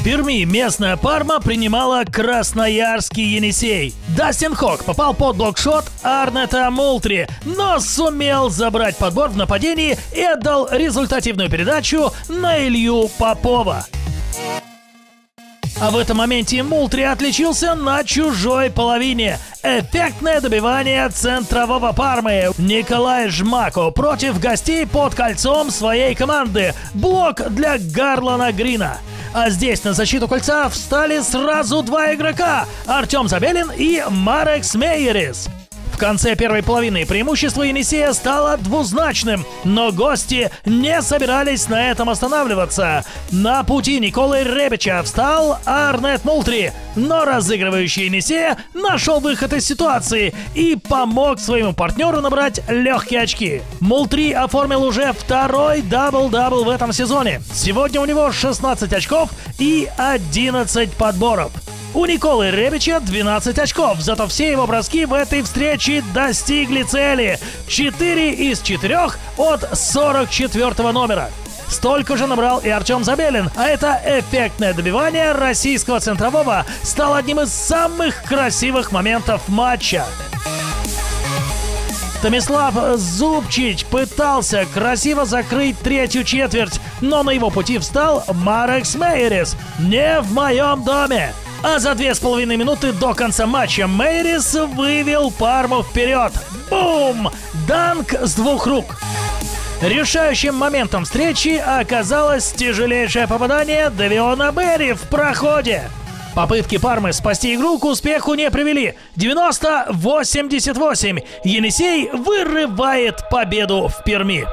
В Перми местная Парма принимала Красноярский Енисей. Дастин Хок попал под блокшот Арнета Мултри, но сумел забрать подбор в нападении и отдал результативную передачу на Илью Попова. А в этом моменте Мултри отличился на чужой половине. Эффектное добивание центрового Пармы. Николай Жмако против гостей под кольцом своей команды. Блок для Гарлана Грина. А здесь на защиту кольца встали сразу два игрока – Артем Забелин и Марекс Мейерис конце первой половины преимущество Енисея стало двузначным, но гости не собирались на этом останавливаться. На пути Николы Ребича встал Арнет Мултри, но разыгрывающий Енисея нашел выход из ситуации и помог своему партнеру набрать легкие очки. Мултри оформил уже второй дабл-дабл в этом сезоне. Сегодня у него 16 очков и 11 подборов. У Николы Ребича 12 очков, зато все его броски в этой встрече достигли цели. 4 из 4 от 44 номера. Столько же набрал и Артем Забелин, а это эффектное добивание российского центрового стало одним из самых красивых моментов матча. Томислав Зубчич пытался красиво закрыть третью четверть, но на его пути встал Марекс Мейерис. «Не в моем доме!» А за две с половиной минуты до конца матча Мэрис вывел Парму вперед. Бум! Данк с двух рук. Решающим моментом встречи оказалось тяжелейшее попадание Девиона Берри в проходе. Попытки Пармы спасти игру к успеху не привели. 90-88. Енисей вырывает победу в Перми.